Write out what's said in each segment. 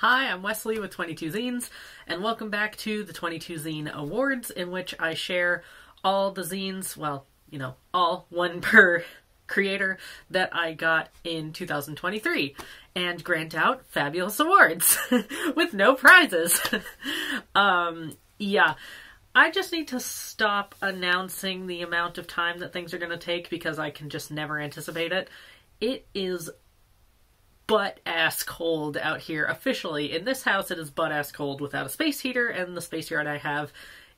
Hi, I'm Wesley with 22 Zines, and welcome back to the 22 Zine Awards, in which I share all the zines, well, you know, all one per creator that I got in 2023, and grant out fabulous awards with no prizes. um, yeah. I just need to stop announcing the amount of time that things are going to take because I can just never anticipate it. It is butt ass cold out here officially. In this house, it is butt ass cold without a space heater, and the space yard I have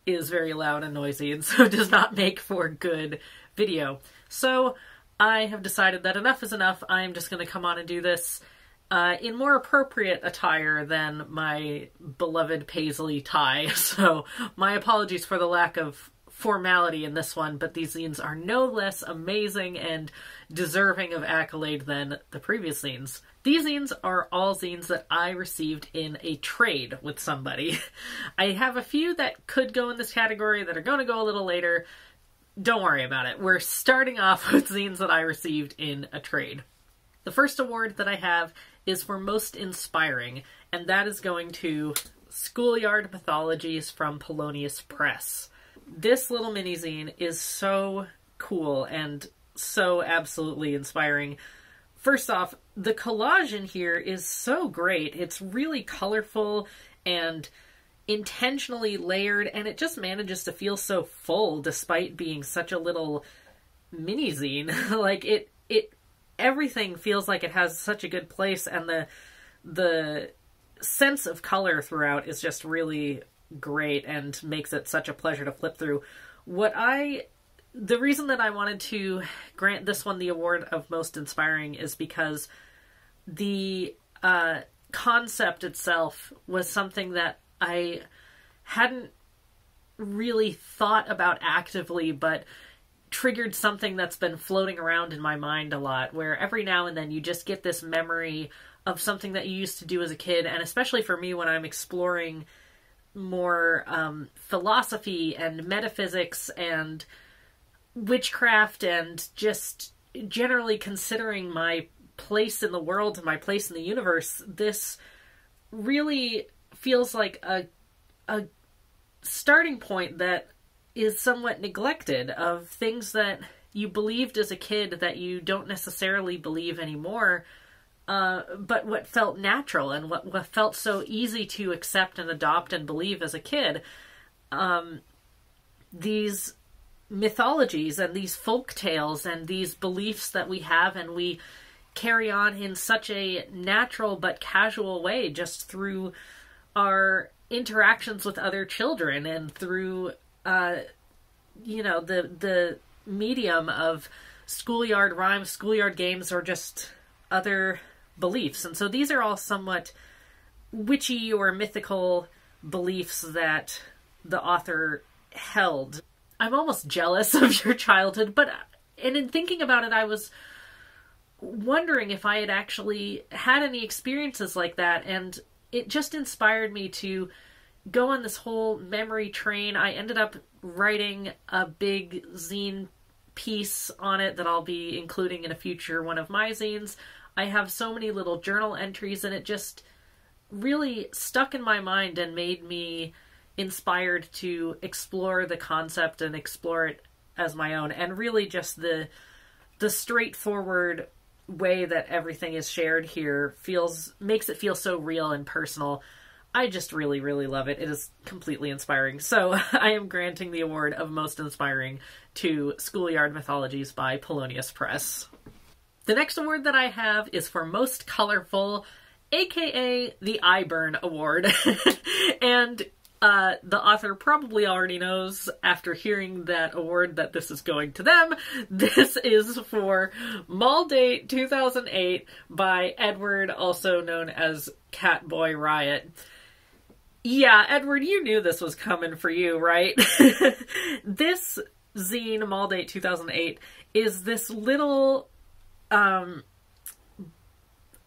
is very loud and noisy, and so does not make for good video. So I have decided that enough is enough. I am just going to come on and do this uh, in more appropriate attire than my beloved paisley tie. So my apologies for the lack of formality in this one, but these zines are no less amazing and deserving of accolade than the previous zines. These zines are all zines that I received in a trade with somebody. I have a few that could go in this category that are going to go a little later. Don't worry about it. We're starting off with zines that I received in a trade. The first award that I have is for Most Inspiring, and that is going to Schoolyard Mythologies from Polonius Press this little mini zine is so cool and so absolutely inspiring. First off, the collage in here is so great. It's really colorful and intentionally layered, and it just manages to feel so full despite being such a little mini zine. like it, it, everything feels like it has such a good place, and the the sense of color throughout is just really great and makes it such a pleasure to flip through. What I the reason that I wanted to grant this one the award of most inspiring is because the uh, concept itself was something that I hadn't really thought about actively, but triggered something that's been floating around in my mind a lot. Where every now and then you just get this memory of something that you used to do as a kid, and especially for me when I'm exploring more um, philosophy and metaphysics and witchcraft and just generally considering my place in the world and my place in the universe, this really feels like a a starting point that is somewhat neglected of things that you believed as a kid that you don't necessarily believe anymore uh, but what felt natural and what, what felt so easy to accept and adopt and believe as a kid, um, these mythologies and these folk tales and these beliefs that we have and we carry on in such a natural but casual way just through our interactions with other children and through uh, you know the the medium of schoolyard rhymes schoolyard games or just other beliefs. And so these are all somewhat witchy or mythical beliefs that the author held. I'm almost jealous of your childhood, but and in thinking about it, I was wondering if I had actually had any experiences like that, and it just inspired me to go on this whole memory train. I ended up writing a big zine piece on it that I'll be including in a future one of my zines. I have so many little journal entries, and it just really stuck in my mind and made me inspired to explore the concept and explore it as my own and really just the the straightforward way that everything is shared here feels makes it feel so real and personal. I just really really love it. It is completely inspiring. So, I am granting the award of most inspiring to Schoolyard Mythologies by Polonius Press. The next award that I have is for most colorful, aka the Eyeburn Award. and uh, the author probably already knows after hearing that award that this is going to them. This is for Mall Date 2008 by Edward, also known as Catboy Riot. Yeah, Edward, you knew this was coming for you, right? this zine, Mall Date 2008, is this little um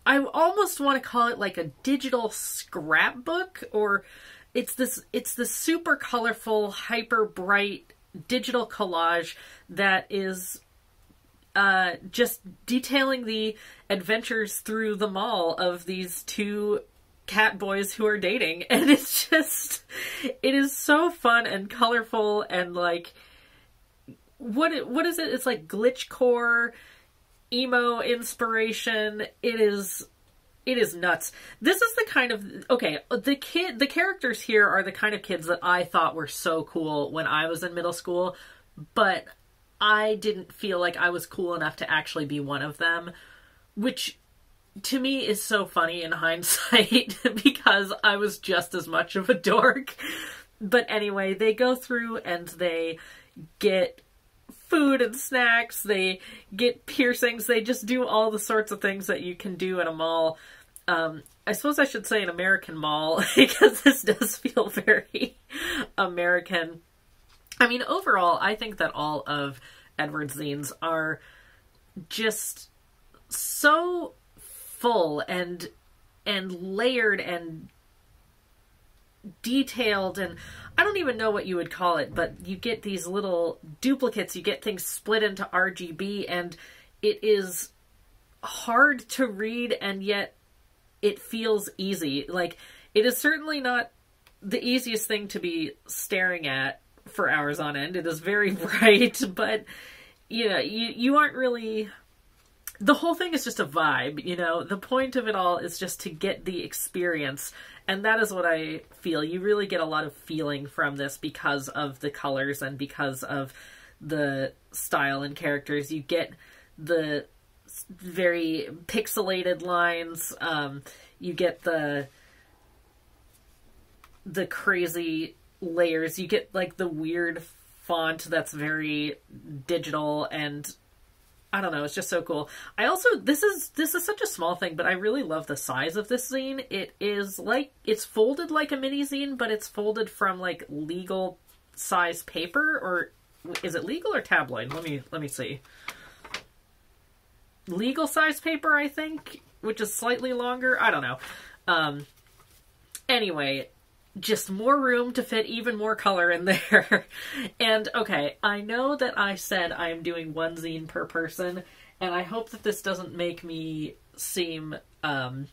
I almost want to call it like a digital scrapbook or it's this it's the super colorful, hyper bright digital collage that is uh, just detailing the adventures through the mall of these two cat boys who are dating. And it's just it is so fun and colorful and like what what is it? It's like glitch core emo inspiration it is it is nuts this is the kind of okay the kid the characters here are the kind of kids that i thought were so cool when i was in middle school but i didn't feel like i was cool enough to actually be one of them which to me is so funny in hindsight because I was just as much of a dork. But anyway, they go through and they get food and snacks, they get piercings, they just do all the sorts of things that you can do in a mall. Um, I suppose I should say an American mall because this does feel very American. I mean, overall, I think that all of Edward's zines are just so full and and layered and detailed and I don't even know what you would call it, but you get these little duplicates, you get things split into RGB and it is hard to read and yet it feels easy. Like it is certainly not the easiest thing to be staring at for hours on end. It is very bright, but you know, you you aren't really the whole thing is just a vibe, you know. The point of it all is just to get the experience, and that is what I feel. You really get a lot of feeling from this because of the colors and because of the style and characters. You get the very pixelated lines. Um, you get the the crazy layers. You get like the weird font that's very digital and I don't know, it's just so cool. I also this is this is such a small thing, but I really love the size of this zine. It is like it's folded like a mini zine, but it's folded from like legal size paper or is it legal or tabloid? Let me let me see. Legal size paper, I think, which is slightly longer. I don't know. Um anyway, just more room to fit even more color in there. and okay, I know that I said I'm doing one zine per person, and I hope that this doesn't make me seem um,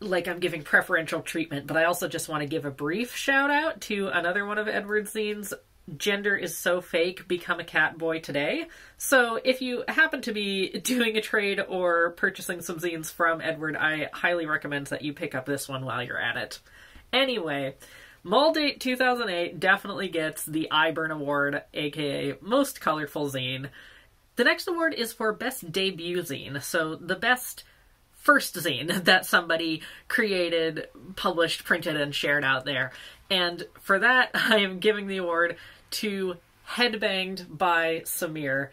like I'm giving preferential treatment, but I also just want to give a brief shout out to another one of Edward's zines. Gender is so fake, become a cat boy today. So, if you happen to be doing a trade or purchasing some zines from Edward, I highly recommend that you pick up this one while you're at it. Anyway, Mall Date 2008 definitely gets the Eyeburn Award, aka Most Colorful Zine. The next award is for Best Debut Zine, so the best first zine that somebody created, published, printed, and shared out there. And for that, I am giving the award to Headbanged by Samir.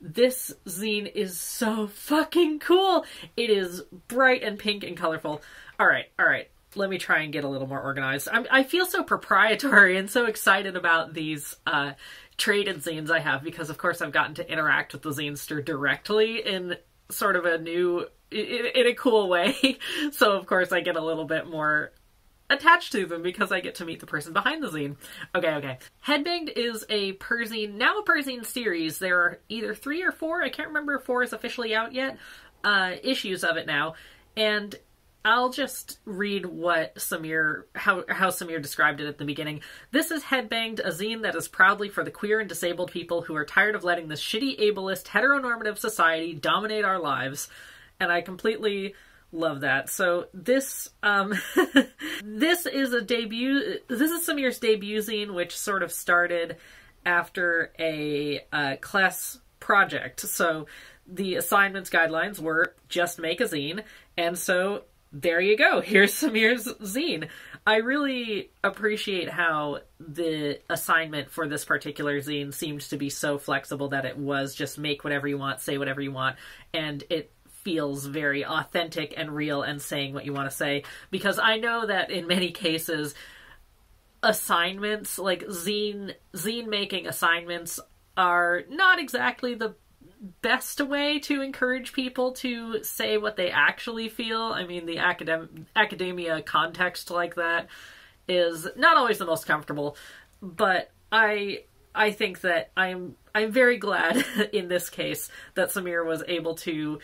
This zine is so fucking cool. It is bright and pink and colorful. All right, all right let me try and get a little more organized. I'm, i feel so proprietary and so excited about these uh, traded zines I have because, of course, I've gotten to interact with the zinester directly in sort of a new, in, in a cool way. so, of course, I get a little bit more attached to them because I get to meet the person behind the zine. Okay, okay. Headbanged is a Perzine, now a Perzine series. There are either three or four, I can't remember if four is officially out yet, uh, issues of it now. And I'll just read what Samir how how Samir described it at the beginning. This is Headbanged, a zine that is proudly for the queer and disabled people who are tired of letting this shitty ableist heteronormative society dominate our lives. And I completely love that. So this um this is a debut this is Samir's debut zine which sort of started after a class project. So the assignments guidelines were just make a zine and so there you go. Here's Samir's zine. I really appreciate how the assignment for this particular zine seemed to be so flexible that it was just make whatever you want, say whatever you want, and it feels very authentic and real and saying what you want to say. Because I know that in many cases, assignments, like zine, zine making assignments, are not exactly the best way to encourage people to say what they actually feel. I mean, the academ- academia context like that is not always the most comfortable, but I I think that I'm I'm very glad in this case that Samir was able to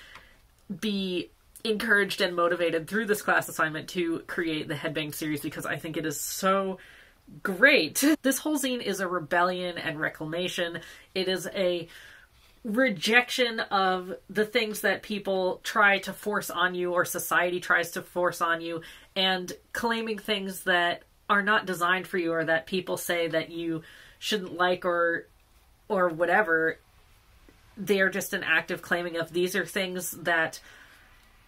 be encouraged and motivated through this class assignment to create the Headbang series because I think it is so great. This whole zine is a rebellion and reclamation. It is a rejection of the things that people try to force on you or society tries to force on you and claiming things that are not designed for you or that people say that you shouldn't like or or whatever they're just an active claiming of these are things that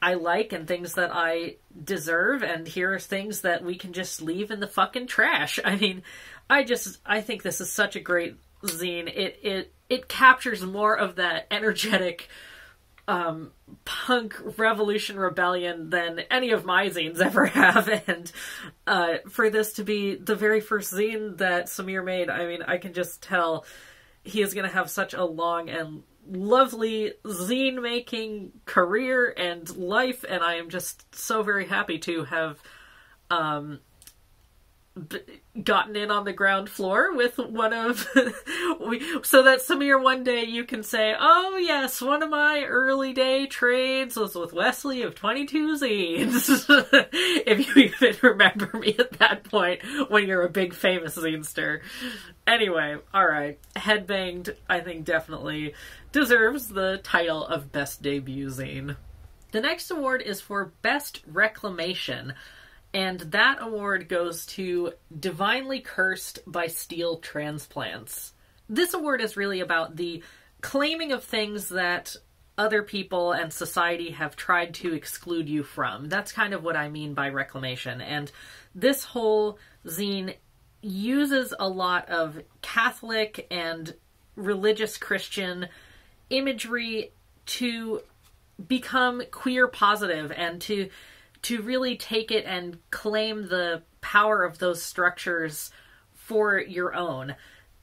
I like and things that I deserve, and here are things that we can just leave in the fucking trash. I mean, I just I think this is such a great zine. It it it captures more of that energetic um, punk revolution rebellion than any of my zines ever have, and uh, for this to be the very first zine that Samir made, I mean, I can just tell he is going to have such a long and lovely zine making career and life, and I am just so very happy to have um, gotten in on the ground floor with one of so that some of your one day you can say, "Oh yes, one of my early day trades was with Wesley of 22 Zines." if you even remember me at that point when you're a big famous zinester. Anyway, all right. Headbanged I think definitely deserves the title of best debut zine. The next award is for best reclamation and that award goes to Divinely Cursed by Steel Transplants. This award is really about the claiming of things that other people and society have tried to exclude you from. That's kind of what I mean by reclamation. And this whole zine uses a lot of Catholic and religious Christian imagery to become queer positive and to to really take it and claim the power of those structures for your own.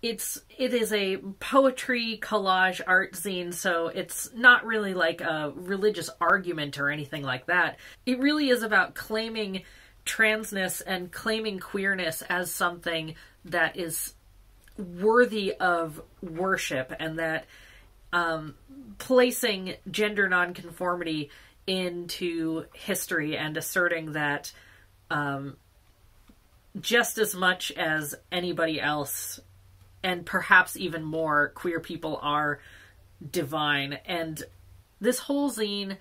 It's it is a poetry collage art zine, so it's not really like a religious argument or anything like that. It really is about claiming transness and claiming queerness as something that is worthy of worship and that um, placing gender nonconformity into history and asserting that um, just as much as anybody else, and perhaps even more, queer people are divine. And this whole zine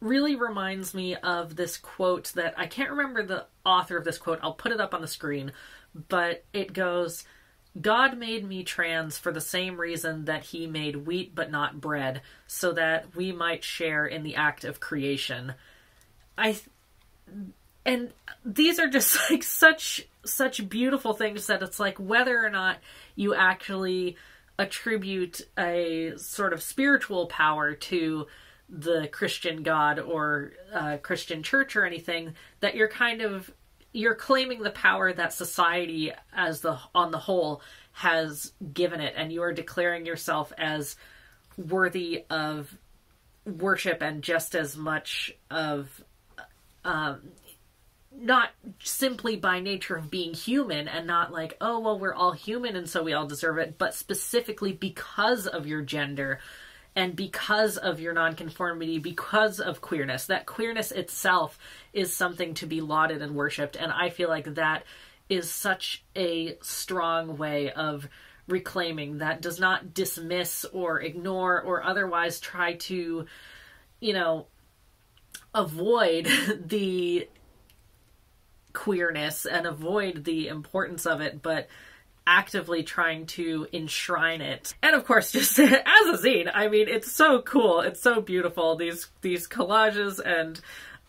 really reminds me of this quote that I can't remember the author of this quote. I'll put it up on the screen, but it goes God made me trans for the same reason that he made wheat but not bread, so that we might share in the act of creation. I and these are just like such such beautiful things that it's like whether or not you actually attribute a sort of spiritual power to the Christian God or uh, Christian church or anything, that you're kind of you're claiming the power that society as the on the whole has given it and you are declaring yourself as worthy of worship and just as much of um, not simply by nature of being human and not like oh well we're all human and so we all deserve it but specifically because of your gender and because of your nonconformity, because of queerness. That queerness itself is something to be lauded and worshipped, and I feel like that is such a strong way of reclaiming that does not dismiss or ignore or otherwise try to, you know, avoid the queerness and avoid the importance of it, but actively trying to enshrine it. And of course, just as a zine, I mean, it's so cool. It's so beautiful. These these collages and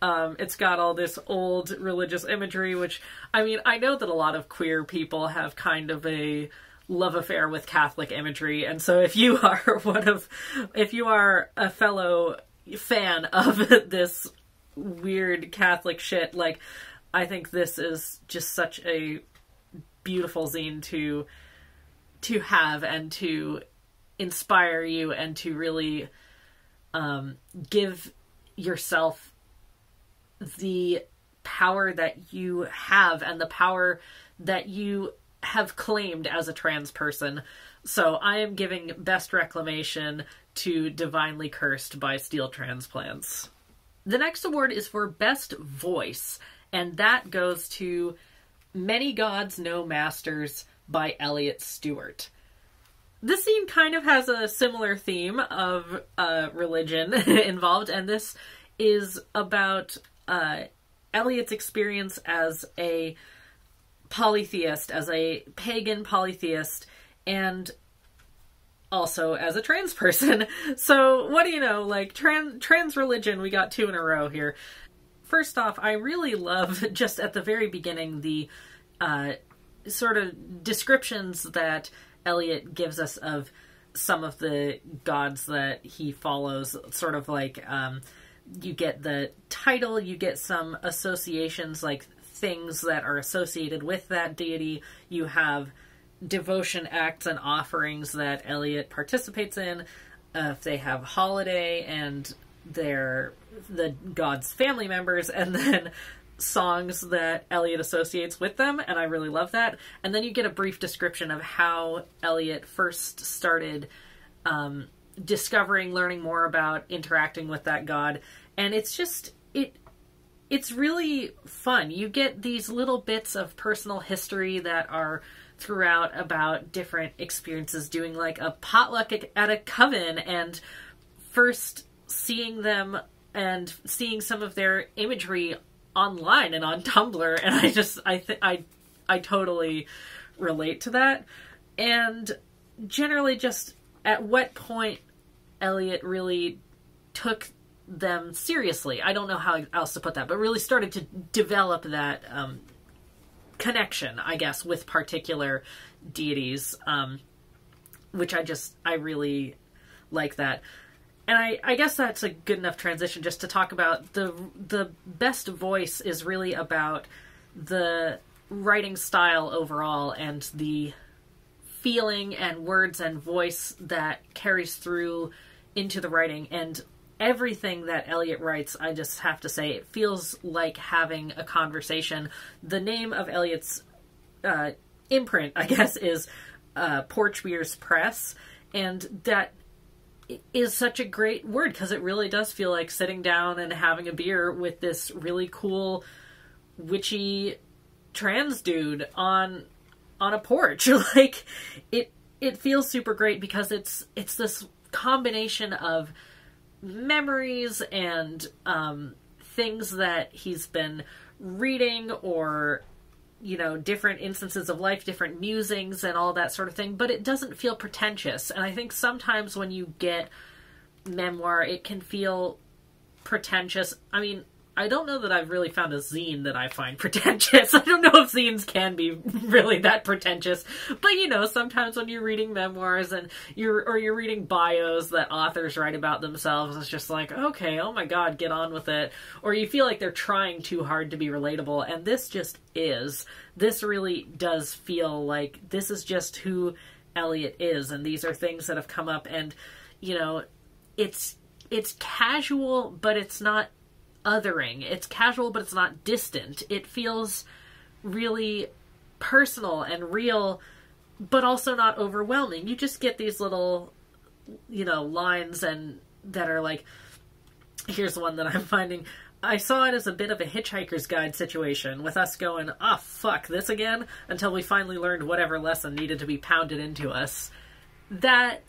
um, it's got all this old religious imagery, which I mean, I know that a lot of queer people have kind of a love affair with Catholic imagery, and so if you are one of, if you are a fellow fan of this weird Catholic shit, like I think this is just such a beautiful zine to to have and to inspire you and to really um, give yourself the power that you have and the power that you have claimed as a trans person. So I am giving best reclamation to Divinely Cursed by Steel Transplants. The next award is for Best Voice, and that goes to Many Gods, No Masters by Elliott Stewart. This scene kind of has a similar theme of uh, religion involved, and this is about uh, Elliott's experience as a polytheist, as a pagan polytheist, and also as a trans person. So, what do you know? Like trans trans religion, we got two in a row here. First off, I really love just at the very beginning the uh, sort of descriptions that Elliott gives us of some of the gods that he follows. Sort of like um, you get the title, you get some associations like things that are associated with that deity. You have devotion acts and offerings that Elliott participates in. Uh, if they have holiday and they're the god's family members, and then songs that Elliott associates with them, and I really love that. And then you get a brief description of how Elliott first started um, discovering, learning more about interacting with that god, and it's just it. It's really fun. You get these little bits of personal history that are throughout about different experiences doing like a potluck at a coven and first seeing them and seeing some of their imagery online and on Tumblr and I just I th- I I totally relate to that and generally just at what point Elliott really took them seriously. I don't know how else to put that, but really started to develop that um, connection, I guess, with particular deities, um, which I just I really like that. And I, I guess that's a good enough transition just to talk about the the best voice is really about the writing style overall and the feeling and words and voice that carries through into the writing and everything that Elliott writes, I just have to say, it feels like having a conversation. The name of Elliott's uh, imprint, I guess, is uh, Porch Beers Press, and that is such a great word because it really does feel like sitting down and having a beer with this really cool, witchy trans dude on on a porch. like it, it feels super great because it's it's this combination of memories and um, things that he's been reading or you know different instances of life different musings and all that sort of thing but it doesn't feel pretentious. And i think sometimes when you get memoir it can feel pretentious. I mean I don't know that I've really found a zine that I find pretentious. I don't know if zines can be really that pretentious, but you know, sometimes when you're reading memoirs and you're or you're reading bios that authors write about themselves, it's just like, okay, oh my god, get on with it. Or you feel like they're trying too hard to be relatable, and this just is. This really does feel like this is just who Elliott is, and these are things that have come up, and you know, it's it's casual, but it's not othering. It's casual, but it's not distant. It feels really personal and real, but also not overwhelming. You just get these little, you know, lines and that are like, here's one that I'm finding. I saw it as a bit of a hitchhiker's guide situation, with us going, ah, oh, fuck, this again, until we finally learned whatever lesson needed to be pounded into us. That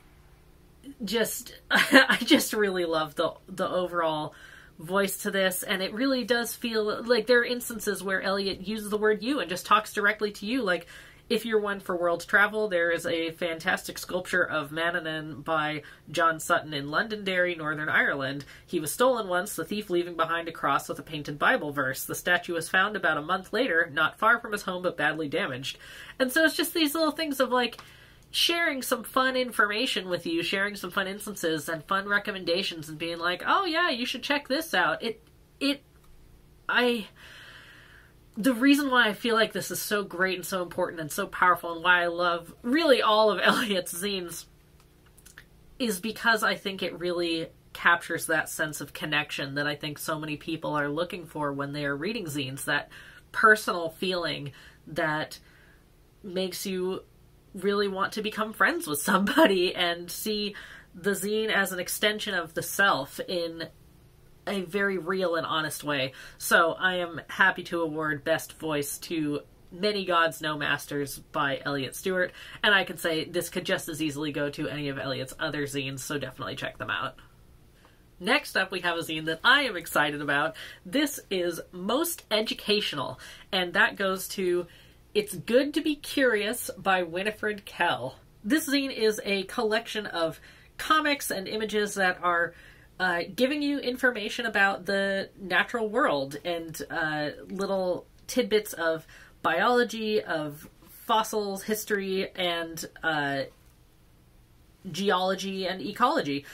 just, I just really love the the overall voice to this, and it really does feel like there are instances where Elliott uses the word you and just talks directly to you. Like, if you're one for world travel, there is a fantastic sculpture of Manannán by John Sutton in Londonderry, Northern Ireland. He was stolen once, the thief leaving behind a cross with a painted Bible verse. The statue was found about a month later, not far from his home but badly damaged. And so it's just these little things of like, sharing some fun information with you, sharing some fun instances and fun recommendations and being like, "Oh yeah, you should check this out." It it I the reason why I feel like this is so great and so important and so powerful and why I love really all of Elliott's zines is because I think it really captures that sense of connection that I think so many people are looking for when they are reading zines, that personal feeling that makes you really want to become friends with somebody and see the zine as an extension of the self in a very real and honest way. So I am happy to award Best Voice to Many Gods, No Masters by Elliott Stewart, and I can say this could just as easily go to any of Elliott's other zines, so definitely check them out. Next up, we have a zine that I am excited about. This is Most Educational, and that goes to It's Good to Be Curious by Winifred Kehl. This zine is a collection of comics and images that are uh, giving you information about the natural world and uh, little tidbits of biology, of fossils, history, and uh, geology and ecology.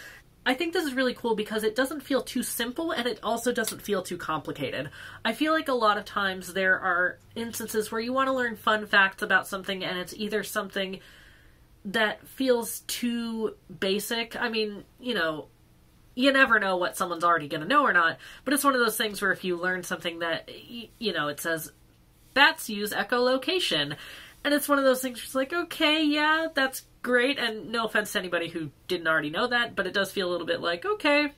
I think this is really cool because it doesn't feel too simple and it also doesn't feel too complicated. I feel like a lot of times there are instances where you want to learn fun facts about something and it's either something that feels too basic. I mean, you know, you never know what someone's already going to know or not, but it's one of those things where if you learn something that, you know, it says bats use echolocation. And it's one of those things where it's like, okay, yeah, that's great. And no offense to anybody who didn't already know that, but it does feel a little bit like, okay,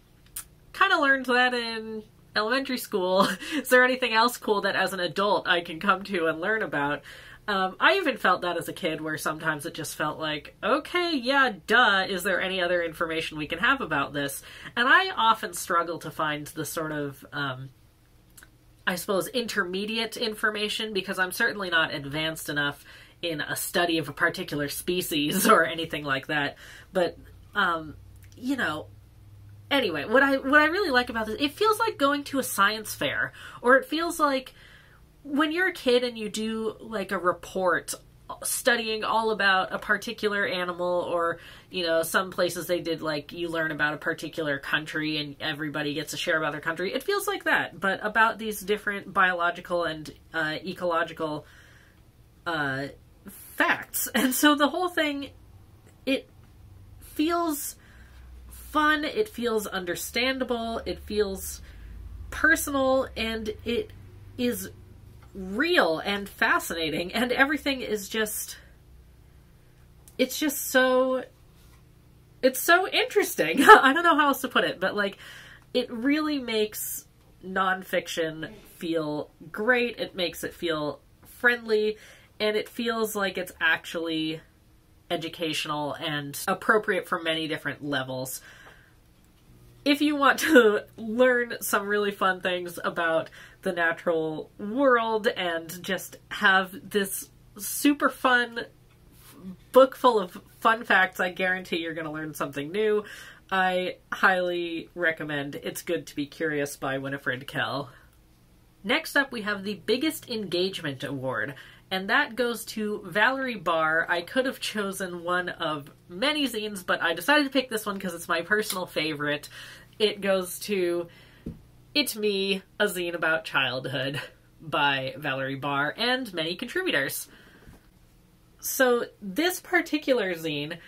kind of learned that in elementary school. Is there anything else cool that as an adult I can come to and learn about? Um, I even felt that as a kid, where sometimes it just felt like, okay, yeah, duh, is there any other information we can have about this? And I often struggle to find the sort of, um, I suppose, intermediate information because I'm certainly not advanced enough in a study of a particular species or anything like that. But, um, you know, anyway, what I what I really like about this, it feels like going to a science fair, or it feels like when you're a kid and you do like a report studying all about a particular animal or you know some places they did like you learn about a particular country and everybody gets to share about their country it feels like that but about these different biological and uh, ecological uh, facts and so the whole thing it feels fun it feels understandable it feels personal and it is real and fascinating and everything is just it's just so it's so interesting. I don't know how else to put it, but like it really makes nonfiction feel great. It makes it feel friendly and it feels like it's actually educational and appropriate for many different levels. If you want to learn some really fun things about the natural world and just have this super fun book full of fun facts. I guarantee you're going to learn something new. I highly recommend It's Good to Be Curious by Winifred Kehl. Next up, we have the Biggest Engagement Award, and that goes to Valerie Barr. I could have chosen one of many zines, but I decided to pick this one because it's my personal favorite. It goes to it's Me, a zine about childhood by Valerie Barr and many contributors. So, this particular zine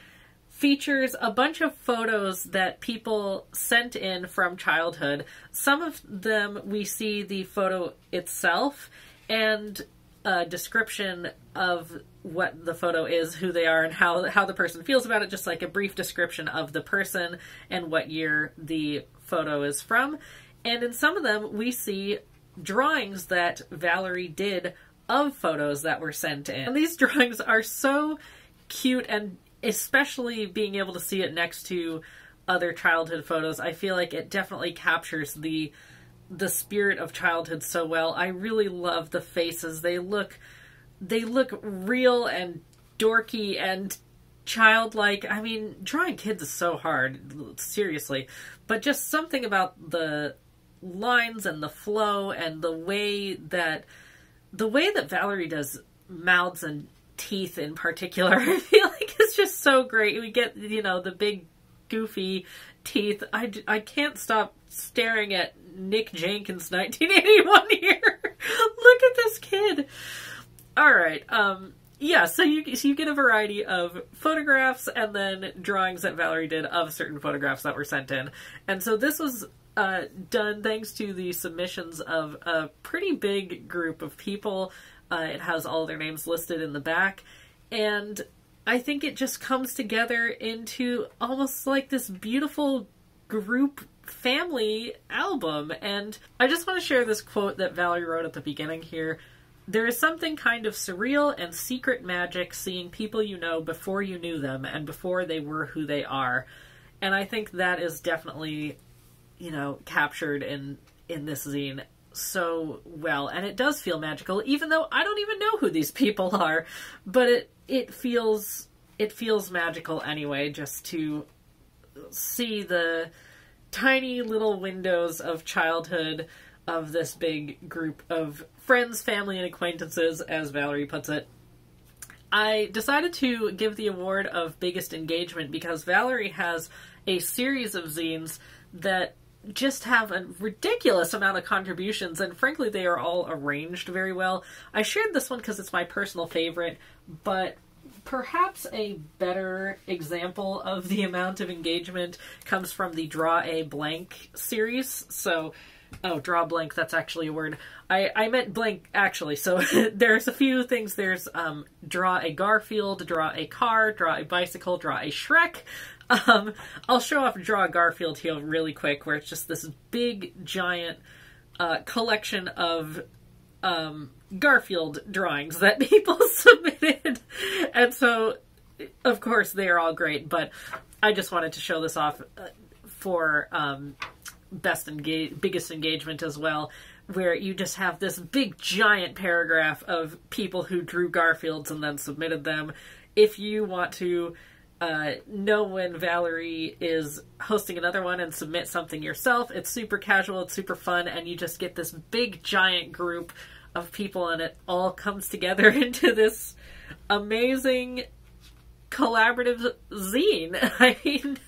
features a bunch of photos that people sent in from childhood. Some of them we see the photo itself and a description of what the photo is, who they are, and how how the person feels about it. Just like a brief description of the person and what year the photo is from. And in some of them, we see drawings that Valerie did of photos that were sent in. And these drawings are so cute, and especially being able to see it next to other childhood photos, I feel like it definitely captures the the spirit of childhood so well. I really love the faces. They look they look real and dorky and childlike. I mean, drawing kids is so hard, seriously. But just something about the lines and the flow and the way that the way that Valerie does mouths and teeth in particular, I feel like it's just so great. We get you know the big goofy teeth. I, I can't stop staring at Nick Jenkins 1981 here. Look at this kid. All right. Um yeah, so you so you get a variety of photographs and then drawings that Valerie did of certain photographs that were sent in. And so this was uh, done thanks to the submissions of a pretty big group of people. Uh, it has all their names listed in the back, and I think it just comes together into almost like this beautiful group family album. And I just want to share this quote that Valerie wrote at the beginning here. There is something kind of surreal and secret magic seeing people you know before you knew them and before they were who they are. And I think that is definitely, you know, captured in in this zine so well and it does feel magical even though I don't even know who these people are, but it it feels it feels magical anyway just to see the tiny little windows of childhood of this big group of friends, family, and acquaintances, as Valerie puts it. I decided to give the award of biggest engagement because Valerie has a series of zines that just have a ridiculous amount of contributions, and frankly, they are all arranged very well. I shared this one because it's my personal favorite, but perhaps a better example of the amount of engagement comes from the Draw a Blank series. So, oh, draw blank, that's actually a word. I, I meant blank, actually. So, there's a few things. There's um, draw a Garfield, draw a car, draw a bicycle, draw a Shrek. Um, I'll show off Draw Garfield here really quick, where it's just this big, giant uh, collection of um, Garfield drawings that people submitted. And so, of course, they are all great, but I just wanted to show this off uh, for um, best engage- biggest engagement as well, where you just have this big giant paragraph of people who drew Garfields and then submitted them. If you want to uh, know when Valerie is hosting another one and submit something yourself, it's super casual, it's super fun, and you just get this big giant group of people and it all comes together into this amazing collaborative zine. I mean,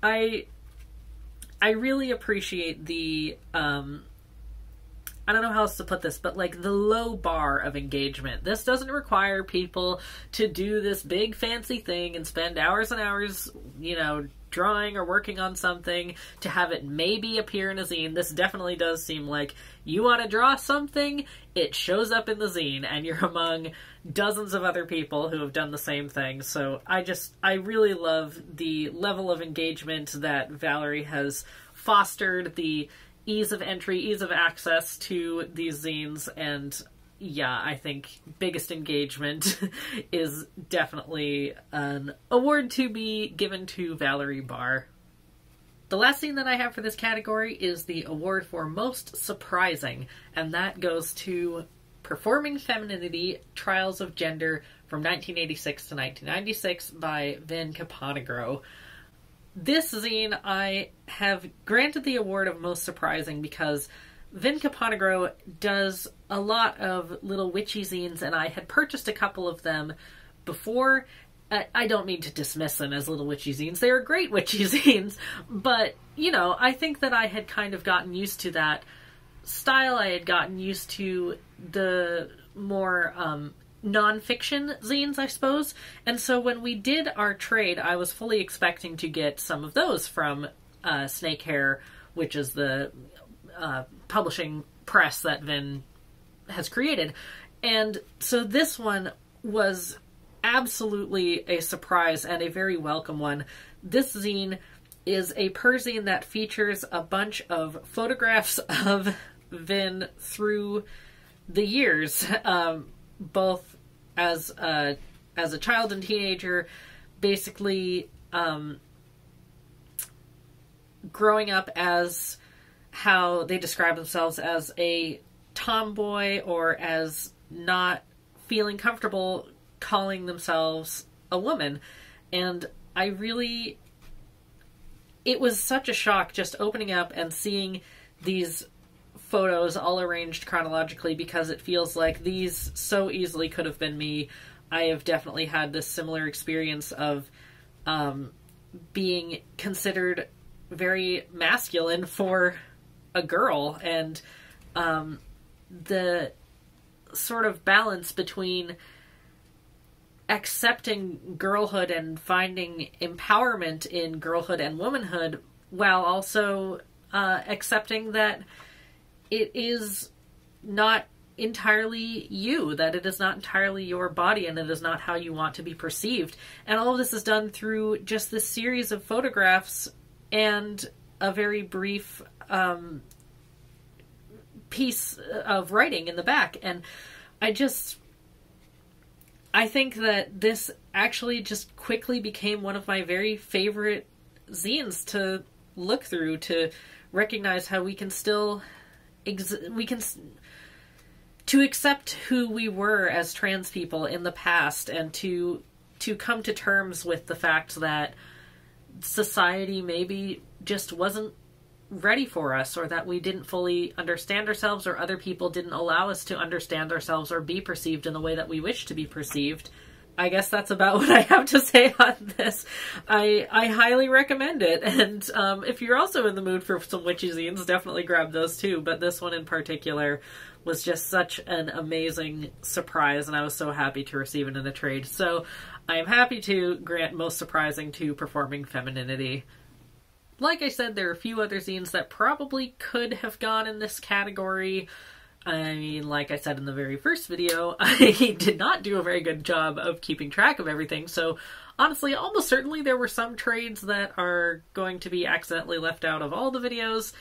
I I really appreciate the um I don't know how else to put this, but like the low bar of engagement. This doesn't require people to do this big fancy thing and spend hours and hours, you know, drawing or working on something to have it maybe appear in a zine. This definitely does seem like you want to draw something, it shows up in the zine, and you're among dozens of other people who have done the same thing. So I just, I really love the level of engagement that Valerie has fostered, the ease of entry, ease of access to these zines, and yeah, I think biggest engagement is definitely an award to be given to Valerie Barr. The last thing that I have for this category is the award for most surprising, and that goes to Performing Femininity Trials of Gender from 1986 to 1996 by Vin Caponigro. This zine I have granted the award of most surprising because Vin Caponigro does a lot of little witchy zines, and I had purchased a couple of them before. I don't mean to dismiss them as little witchy zines. They are great witchy zines, but, you know, I think that I had kind of gotten used to that style. I had gotten used to the more um, nonfiction zines, I suppose. And so when we did our trade, I was fully expecting to get some of those from uh, Snakehair, which is the uh, publishing press that Vin has created. And so this one was absolutely a surprise and a very welcome one. This zine is a perzine that features a bunch of photographs of Vin through the years, um, both as a, as a child and teenager, basically um, growing up as how they describe themselves as a tomboy or as not feeling comfortable calling themselves a woman. And I really. It was such a shock just opening up and seeing these photos all arranged chronologically because it feels like these so easily could have been me. I have definitely had this similar experience of um, being considered very masculine for a girl and um, the sort of balance between accepting girlhood and finding empowerment in girlhood and womanhood while also uh, accepting that it is not entirely you, that it is not entirely your body and it is not how you want to be perceived. And all of this is done through just this series of photographs and a very brief um, piece of writing in the back. And I just. I think that this actually just quickly became one of my very favorite zines to look through to recognize how we can still we can to accept who we were as trans people in the past and to to come to terms with the fact that society maybe just wasn't ready for us or that we didn't fully understand ourselves or other people didn't allow us to understand ourselves or be perceived in the way that we wish to be perceived. I guess that's about what I have to say on this. I I highly recommend it, and um, if you're also in the mood for some witchy zines, definitely grab those too. But this one in particular was just such an amazing surprise, and I was so happy to receive it in a trade. So I am happy to grant most surprising to performing femininity. Like I said, there are a few other zines that probably could have gone in this category. I mean, like I said in the very first video, I did not do a very good job of keeping track of everything, so honestly, almost certainly there were some trades that are going to be accidentally left out of all the videos.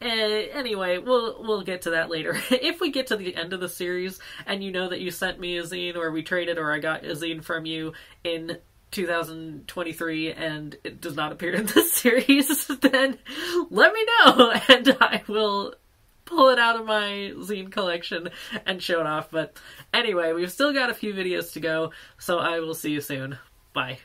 Uh, anyway, we'll we'll get to that later. if we get to the end of the series and you know that you sent me a zine or we traded or I got a zine from you in 2023 and it does not appear in this series, then let me know and I will pull it out of my zine collection and show it off. But anyway, we've still got a few videos to go, so I will see you soon. Bye.